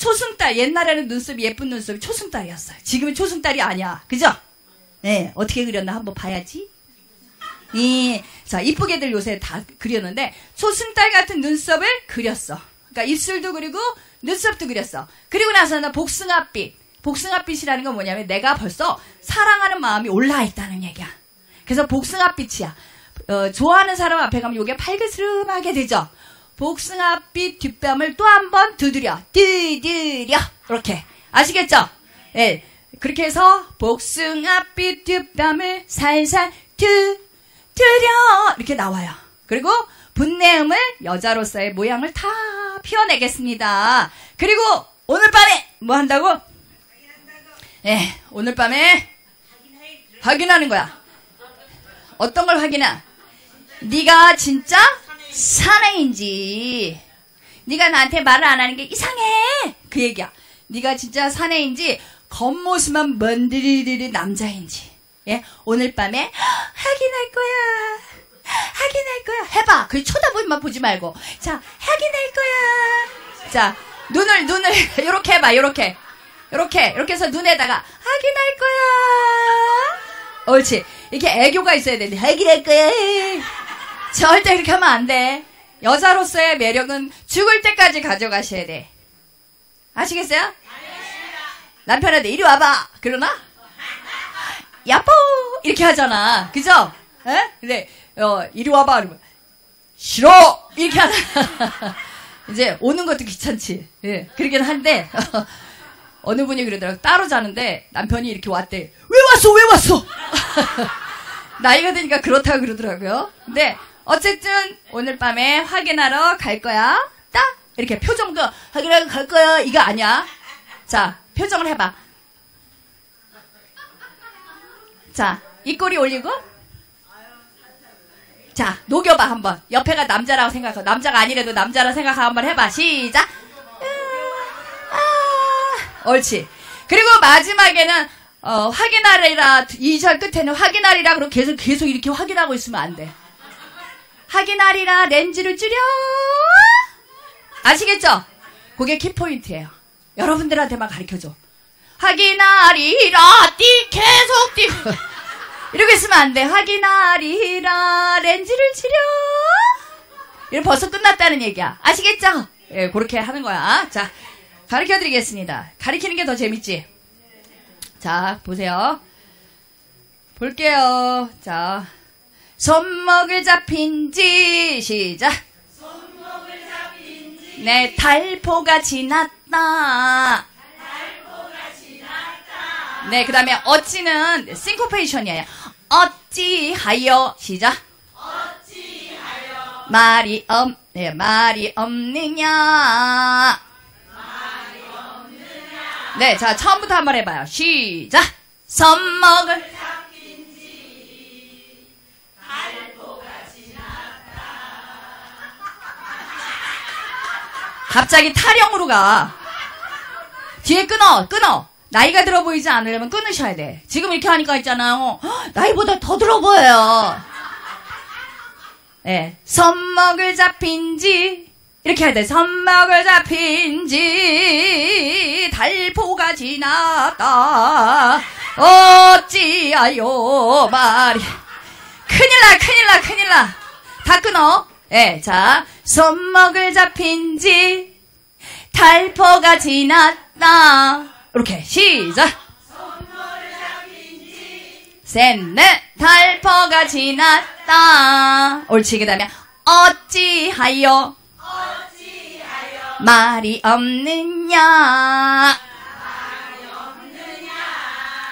[SPEAKER 2] 초승달. 옛날에는 눈썹이 예쁜 눈썹이 초승달이었어요. 지금은 초승달이 아니야. 그죠? 네. 어떻게 그렸나 한번 봐야지. 이, 자, 이쁘게들 요새 다 그렸는데, 초승달 같은 눈썹을 그렸어. 그러니까 입술도 그리고 눈썹도 그렸어. 그리고 나서는 복숭아빛. 복숭아빛이라는 건 뭐냐면 내가 벌써 사랑하는 마음이 올라와 있다는 얘기야. 그래서 복숭아빛이야. 어, 좋아하는 사람 앞에 가면 이게 팔그스름하게 되죠. 복숭아빛 뒷뺨을 또 한 번 두드려. 두드려. 이렇게. 아시겠죠? 예. 그렇게 해서 복숭아빛 뒷뺨을 살살 두드려. 이렇게 나와요. 그리고 분내음을 여자로서의 모양을 다 피워내겠습니다. 그리고 오늘 밤에 뭐 한다고? 예, 오늘 밤에 확인하는 거야. 어떤 걸 확인해? 네가 진짜 사내인지. 네가 나한테 말을 안 하는 게 이상해. 그 얘기야. 네가 진짜 사내인지 겉모습만 먼드리르르 남자인지. 예? 오늘 밤에 확인할 거야. 확인할 거야. 해봐. 그 쳐다보기만 보지 말고. 자 확인할 거야. 자 눈을 눈을. 요렇게 해봐 요렇게. 요렇게. 이렇게 해서 눈에다가 확인할 거야. 옳지. 이렇게 애교가 있어야 되는데 확인할 거야 절대 그렇게 하면 안 돼. 여자로서의 매력은 죽을 때까지 가져가셔야 돼. 아시겠어요? 남편한테 이리 와봐. 그러나? 야뽀! 이렇게 하잖아. 그죠? 에? 근데, 어, 이리 와봐. 그러면, 싫어! 이렇게 하잖아. 이제, 오는 것도 귀찮지. 예, 그러긴 한데, 어느 분이 그러더라고. 따로 자는데, 남편이 이렇게 왔대. 왜 왔어? 왜 왔어? 나이가 드니까 그렇다고 그러더라고요. 근데 어쨌든 오늘 밤에 확인하러 갈 거야. 딱 이렇게 표정도 확인하러 갈 거야. 이거 아니야. 자, 표정을 해봐. 자, 입꼬리 올리고. 자, 녹여봐 한번. 옆에가 남자라고 생각하고 남자가 아니래도 남자라 생각하고 한번 해봐. 시작. 아, 옳지. 그리고 마지막에는 어, 확인하리라 이절 끝에는 확인하리라 그러고 계속 계속 이렇게 확인하고 있으면 안 돼. 확인하리라 렌즈를 줄여. 아시겠죠? 그게 키포인트예요. 여러분들한테만 가르쳐줘. 확인하리라 띠 계속 뛰고 이러고 있으면 안 돼. 확인하리라 렌즈를 줄여. 이거 벌써 끝났다는 얘기야. 아시겠죠? 예, 그렇게 하는 거야. 자, 가르쳐 드리겠습니다. 가르치는 게 더 재밌지? 자, 보세요. 볼게요. 자, 손목을 잡힌 지, 시작. 네, 달포가 지났다. 네, 그 다음에 어찌는 싱코페이션이에요. 어찌하여, 시작. 말이 없, 네, 말이 없느냐. 네, 자, 처음부터 한번 해봐요. 시작! 손목을. 갑자기 타령으로 가. 뒤에 끊어, 끊어. 나이가 들어 보이지 않으려면 끊으셔야 돼. 지금 이렇게 하니까 있잖아요. 헉, 나이보다 더 들어 보여요. 예. 손목을 잡힌 지 이렇게 해야 돼. 손목을 잡힌 지 달포가 지났다. 어찌하여 말이 큰일 나 큰일 나 큰일 나. 다 끊어. 예. 자, 손목을 잡힌 지 달포가 지났다. 이렇게 시작. 셋, 넷, 달포가 지났다. 옳지, 그 다음에, 어찌하여, 말이 없느냐.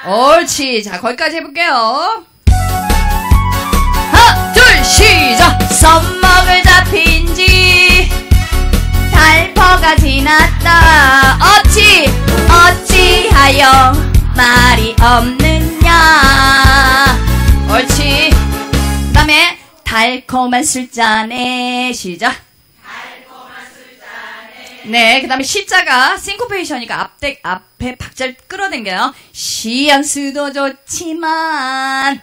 [SPEAKER 2] 옳지. 자, 거기까지 해볼게요. 하나, 둘, 시작! 손 목을 잡힌 지, 달퍼가 지났다. 어찌, 어찌하여 말이 없느냐. 옳지. 그 다음에, 달콤한 술잔에, 시작. 네, 그 다음에 시자가 싱코페이션이니까 앞대, 앞에 박자를 끌어당겨요. 시향수도 좋지만.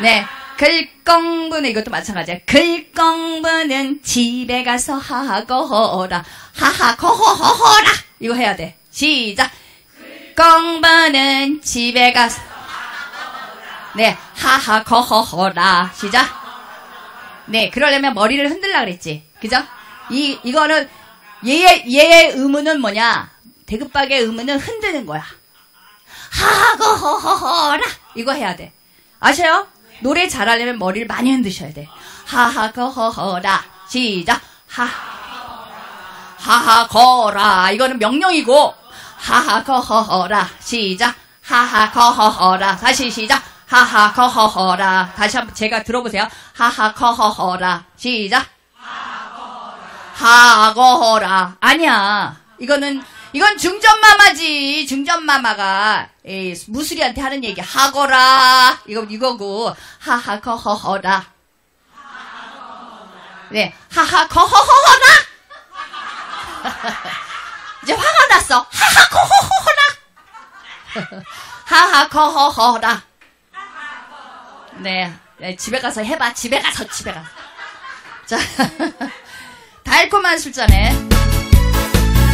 [SPEAKER 2] 네. 글공부는 이것도 마찬가지야. 글공부는 집에 가서 하거라. 하하거허허라. 이거 해야 돼. 시작. 공부는 집에 가서. 네. 하하거허허라. 시작. 네. 그러려면 머리를 흔들라 그랬지. 그죠? 이, 이거는, 얘의, 얘의 의무는 뭐냐? 대급박의 의무는 흔드는 거야. 하하거허허라. 이거 해야 돼. 아셔요? 노래 잘하려면 머리를 많이 흔드셔야 돼. 하하 거허허라. 시작. 하. 하하 거라. 이거는 명령이고, 하하 거허허라. 시작. 하하거허허라. 다시 시작. 하하거허허라. 다시 한번 제가 들어보세요. 하하 거허허라. 시작. 하거허라. 아니야. 이거는, 이건 중전마마지. 중전마마가, 에 무수리한테 하는 얘기. 하거라. 이거, 이거고. 하하거허허라. 네. 하하거허허라. 이제 화가 났어. 하하거허허라. 하하거허허라. 네. 네, 집에 가서 해봐. 집에 가서, 집에 가서. 자. 달콤한 술잔에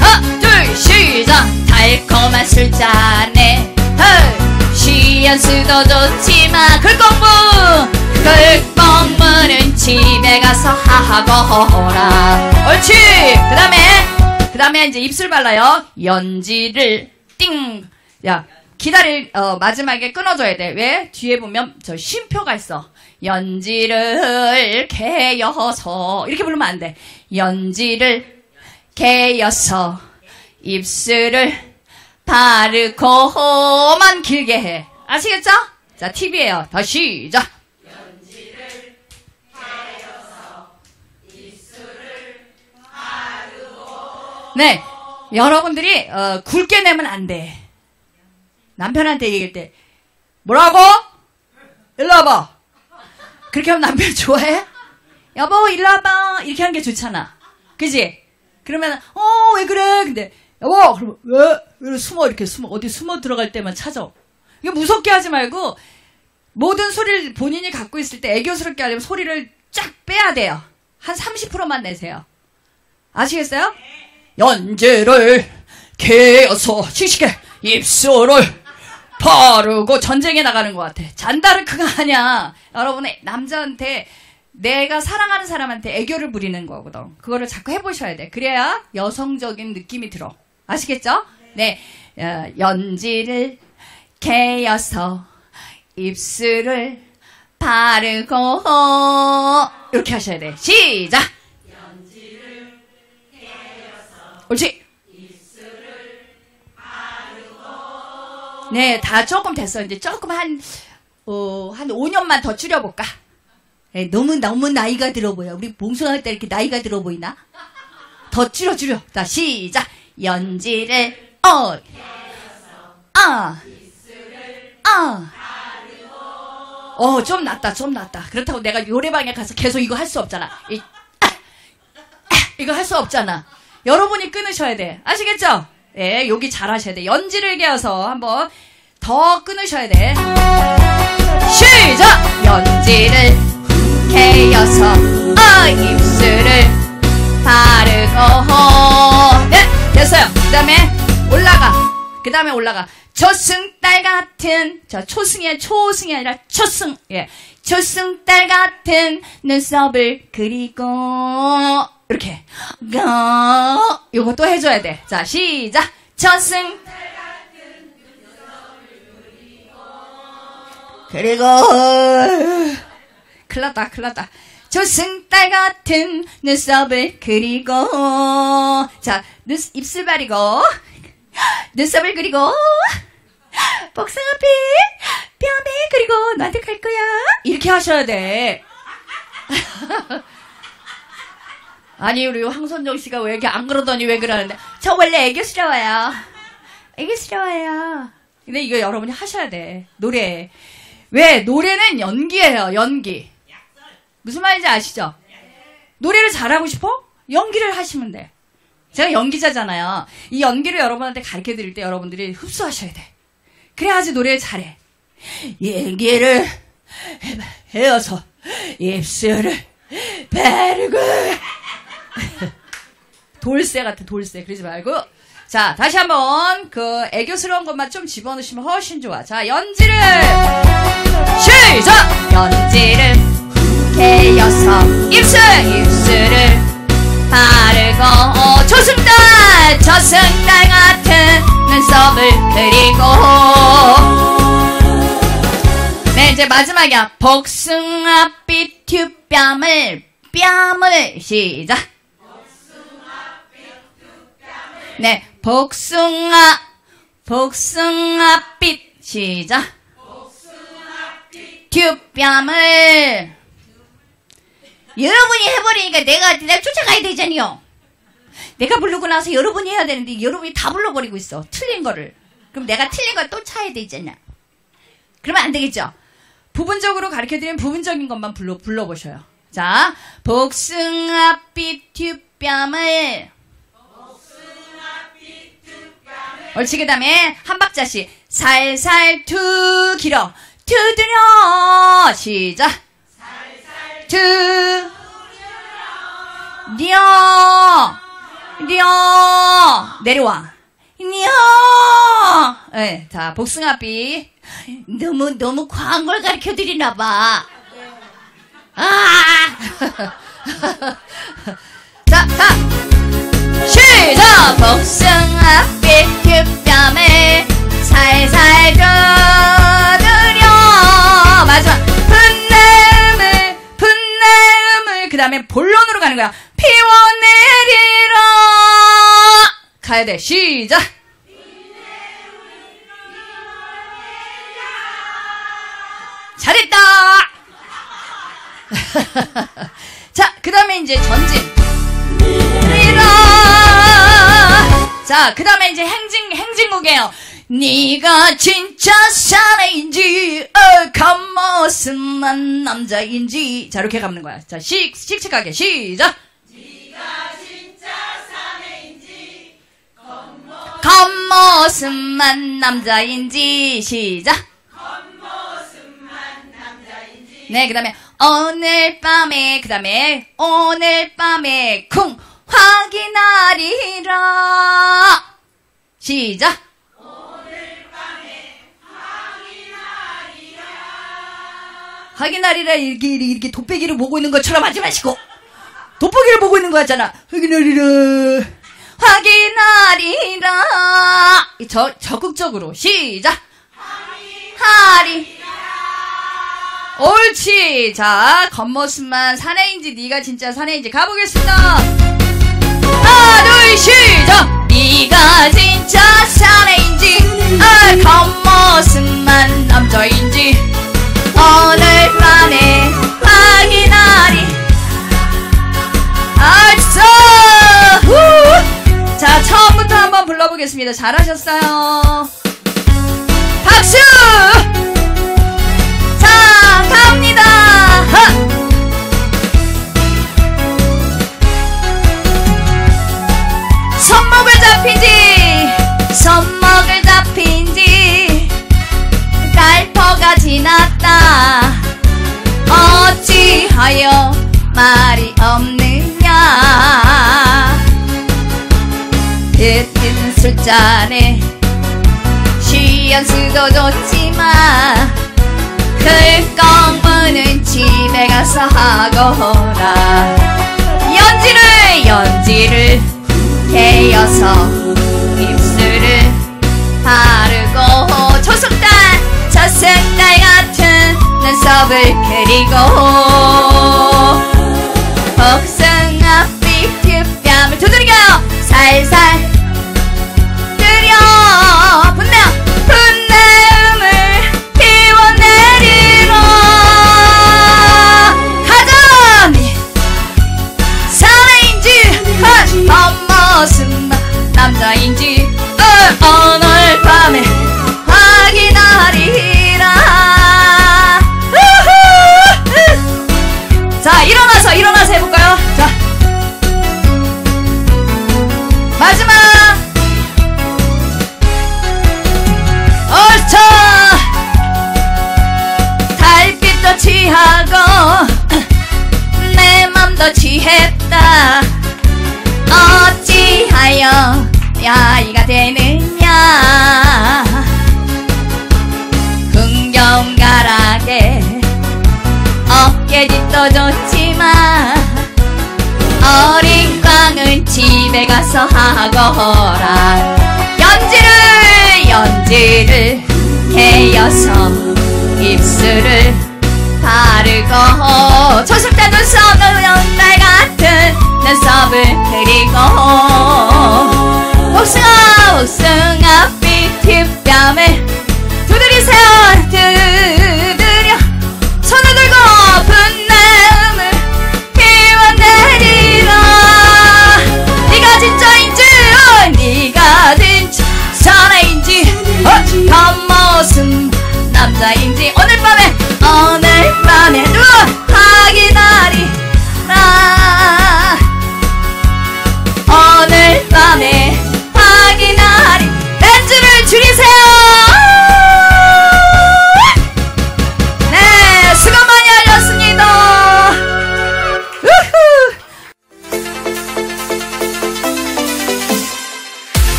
[SPEAKER 2] 하나 둘 시작. 달콤한 술잔에 헤이 시연수도 좋지만 글공부! 글공부는 집에 가서 하하거라. 옳지! 그 다음에 그 다음에 이제 입술 발라요. 연지를 띵야 기다릴 어, 마지막에 끊어줘야 돼. 왜? 뒤에 보면 저 쉼표가 있어. 연지를 개여서. 이렇게 부르면 안 돼. 연지를 개여서 입술을 바르고만 길게 해. 아시겠죠? 자, 팁이에요. 다시 시작. 네, 여러분들이 어, 굵게 내면 안 돼. 남편한테 얘기할 때 뭐라고? 일로 와봐. 그렇게 하면 남편 좋아해? 여보, 일로 와봐. 이렇게 하는 게 좋잖아. 그지? 그러면, 어, 왜 그래? 근데, 여보! 그러면, 왜? 왜 숨어, 이렇게 숨어. 어디 숨어 들어갈 때만 찾아. 이거 무섭게 하지 말고, 모든 소리를 본인이 갖고 있을 때 애교스럽게 하려면 소리를 쫙 빼야 돼요. 한 30%만 내세요. 아시겠어요? 연지를 개어서 씩씩해 입술을 바르고 전쟁에 나가는 것 같아. 잔다르크가 아니야. 여러분의 남자한테 내가 사랑하는 사람한테 애교를 부리는 거거든. 그거를 자꾸 해보셔야 돼. 그래야 여성적인 느낌이 들어. 아시겠죠? 네. 어, 연지를 개어서 입술을 바르고 이렇게 하셔야 돼. 시작. 옳지. 네, 다 조금 됐어. 이제 조금 한, 어, 한 5년만 더 줄여볼까? 네, 너무, 너무 나이가 들어 보여. 우리 봉숭아할 때 이렇게 나이가 들어 보이나? 더 줄여, 줄여. 자, 시작. 연지를, 어, 아, 아. 어, 좀 낫다, 좀 낫다. 그렇다고 내가 노래방에 가서 계속 이거 할 수 없잖아. 이, 아, 아, 이거 할 수 없잖아. 여러분이 끊으셔야 돼. 아시겠죠? 예, 여기 잘 하셔야 돼. 연지를 개어서 한번 더 끊으셔야 돼. 시작! 연지를 개어서 어, 입술을 바르고 네, 됐어요. 그 다음에 올라가. 그 다음에 올라가. 초승달 같은, 저 초승이, 초승이 아니라 초승, 예. 초승달 같은 눈썹을 그리고, 이렇게. 어, 요거 또 해줘야 돼. 자, 시작. 초승. 그리고, 큰일 났다, 큰일 났다. 조승달 같은 눈썹을 그리고, 자, 눈, 입술 바리고, 눈썹을 그리고, 복숭아 피, 뺨에 그리고 나한테 갈 거야. 이렇게 하셔야 돼. 아니, 우리 황선정 씨가 왜 이렇게 안 그러더니 왜 그러는데. 저 원래 애교스러워요. 애교스러워요. 근데 이거 여러분이 하셔야 돼. 노래. 왜? 노래는 연기예요, 연기. 무슨 말인지 아시죠? 노래를 잘하고 싶어? 연기를 하시면 돼. 제가 연기자잖아요. 이 연기를 여러분한테 가르쳐 드릴 때 여러분들이 흡수하셔야 돼. 그래야지 노래를 잘해. 연기를 해어서 입술을 바르고 돌쇠 같아 돌쇠 그러지 말고 자 다시 한번 그 애교스러운 것만 좀 집어넣으시면 훨씬 좋아 자 연지를 시작 연지를 개어서 입술 입술을 바르고 어, 초승달 초승달 같은 눈썹을 그리고. 네 이제 마지막이야. 복숭아빛 튜뺨을 뺨을 시작. 네 복숭아 복숭아빛 시작. 튜뺨을 여러분이 해버리니까 내가 내가 쫓아가야 되잖아요. 내가 부르고 나서 여러분이 해야 되는데 여러분이 다 불러버리고 있어. 틀린 거를. 그럼 내가 틀린 걸 또 차야 되잖아. 그러면 안 되겠죠. 부분적으로 가르쳐드리면 부분적인 것만 불러 불러보셔요. 자, 복숭아빛 튜뺨을 옳지 그 다음에 한 박자씩 살살 투 길어 투드려 시작 투 려, 려, 내려와. 려. 네, 자, 복숭아비. 너무, 너무 과한 걸 가르쳐 드리나 봐. 아! 자, 자. 시작! 복숭아빛 큐뺨에 살살 두드려. 마지막. 다음에 본론으로 가는 거야. 피워 내리라. 가야 돼. 시작! 잘했다! 자, 그 다음에 이제 전진. 자, 그 다음에 이제 행진, 행진곡이에요. 네가 진짜 사내인지, 어, 겉모습만 남자인지. 자, 이렇게 가는 거야. 자, 씩, 씩씩하게, 시작! 겉모습만 남자인지 시작. 네, 그 다음에 오늘 밤에 그 다음에 오늘 밤에 쿵 확인하리라 시작. 확인하리라 이렇게 이렇게 돋배기를 보고 있는 것처럼 하지 마시고 돋보기를 보고 있는 거 같잖아. 확인하리라. 확인하리라. 저, 적극적으로. 시작. 하리. 옳지. 자, 겉모습만 사내인지 네가 진짜 사내인지 가보겠습니다. 하나, 둘, 시작. 네가 진짜 사내인지 아, 겉모습만 남자인지 오늘 밤에 확인하리. 알았어! 후! 자, 처음부터 한번 불러보겠습니다. 잘하셨어요. 박수! 말이 없느냐? 흩은 술잔에 쉬연수도 좋지만 그 공부는 집에 가서 하거라 연지를 연지를 개어서 입술을 바르고 초승달 저승달 눈썹을 그리고 복숭아빛 뺨을 두드리겨요. 살살 들여 분명 분내음을 피워내리러 가자니 사내인지 한 겉모습 남자인지 어, 오늘 밤에 어찌하여 야이가 되느냐? 흥경가락에 어깨 짓도 좋지만 어린 꽝은 집에 가서 하거라 연지를 연지를 개어서 입술을 바르고. 초승달 눈썹 눈달 같은 눈썹을 그리고 복숭아 복숭아 삐티뺨에 두드리세요. 두드려. 손을 들고 분내음을 피워내리라. 네가 진짜인지 어, 네가 진짜 사나인지 어, 겉모습 남자인지 오늘 밤에 오늘 밤에. 누